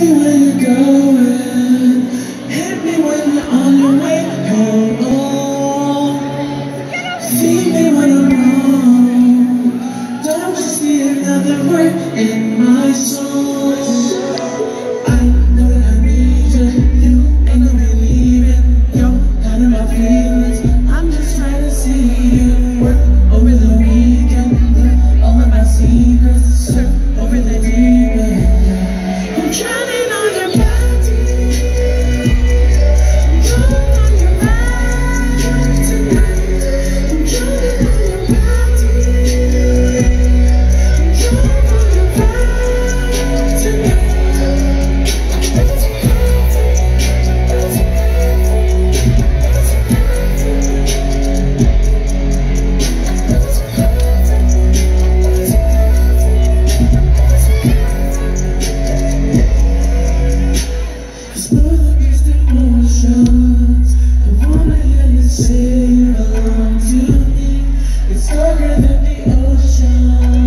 me where you're going. It's darker than the ocean.